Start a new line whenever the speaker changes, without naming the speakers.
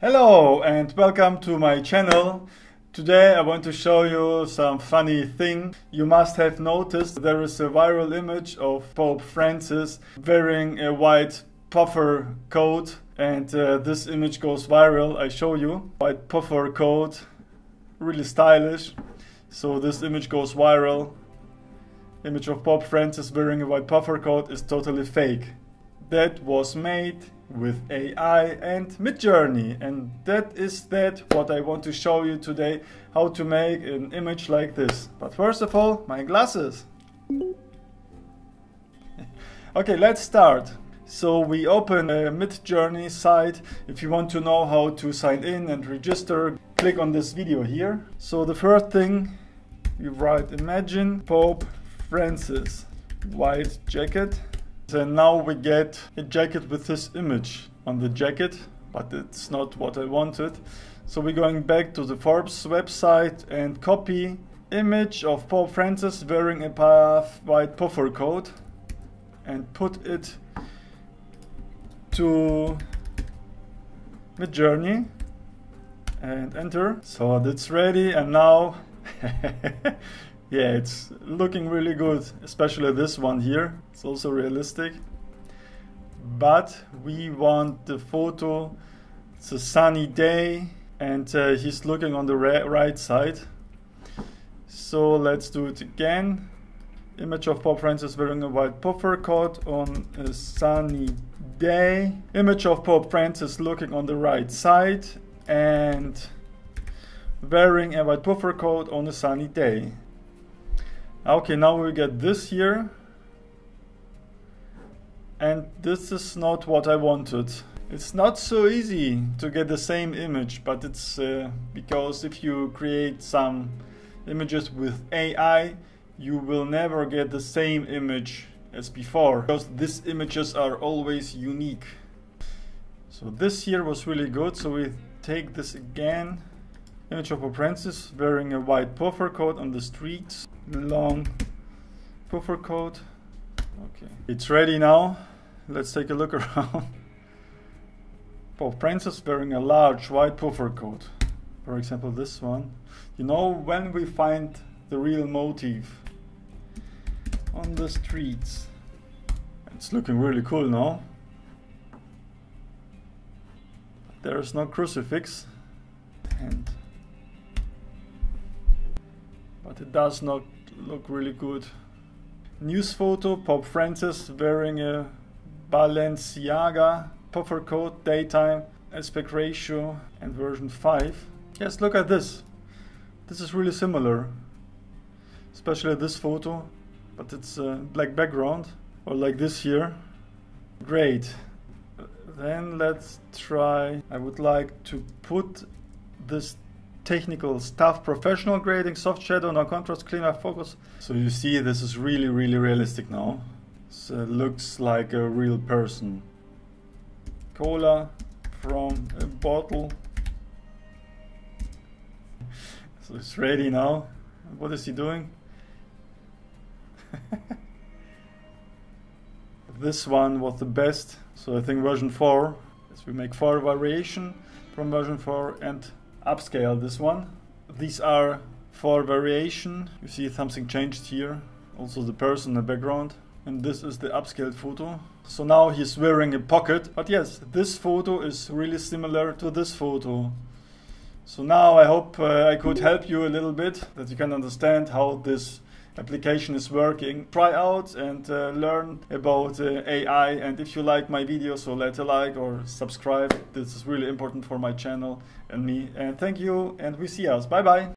Hello and welcome to my channel. Today I want to show you some funny thing. You must have noticed there is a viral image of Pope Francis wearing a white puffer coat and uh, this image goes viral. I show you. White puffer coat, really stylish. So this image goes viral. Image of Pope Francis wearing a white puffer coat is totally fake. That was made with AI and Midjourney. And that is that what I want to show you today how to make an image like this. But first of all my glasses. Okay let's start. So we open a Midjourney site. If you want to know how to sign in and register click on this video here. So the first thing you write imagine Pope Francis. White jacket and now we get a jacket with this image on the jacket, but it's not what I wanted. So we're going back to the Forbes website and copy image of Pope Francis wearing a white puffer coat and put it to Midjourney and enter. So that's ready and now yeah, it's looking really good, especially this one here. It's also realistic. But we want the photo, it's a sunny day and uh, he's looking on the right side. So let's do it again. Image of Pope Francis wearing a white puffer coat on a sunny day. Image of Pope Francis looking on the right side and wearing a white puffer coat on a sunny day. Okay, now we get this here. And this is not what I wanted. It's not so easy to get the same image, but it's uh, because if you create some images with AI, you will never get the same image as before because these images are always unique. So this here was really good, so we take this again. Image of a princess wearing a white puffer coat on the streets long puffer coat. Okay, it's ready now. Let's take a look around. Pope Francis wearing a large white puffer coat. For example, this one. You know, when we find the real motif on the streets, it's looking really cool now. There's no crucifix and but it does not look really good. News photo, Pope Francis wearing a Balenciaga puffer coat, daytime, aspect ratio and version 5. Yes, look at this. This is really similar. Especially this photo, but it's a black background, or like this here. Great. Then let's try, I would like to put this technical stuff, professional grading, soft shadow, no contrast, cleaner focus. So you see this is really, really realistic now. So it looks like a real person. Cola from a bottle. So it's ready now. What is he doing? this one was the best. So I think version 4. Yes, we make 4 variation from version 4 and upscale this one. These are for variation. You see something changed here. Also the person in the background. And this is the upscaled photo. So now he's wearing a pocket. But yes, this photo is really similar to this photo. So now I hope uh, I could help you a little bit, that you can understand how this application is working. Try out and uh, learn about uh, AI and if you like my video so let a like or subscribe. This is really important for my channel and me. And thank you and we see us. Bye bye.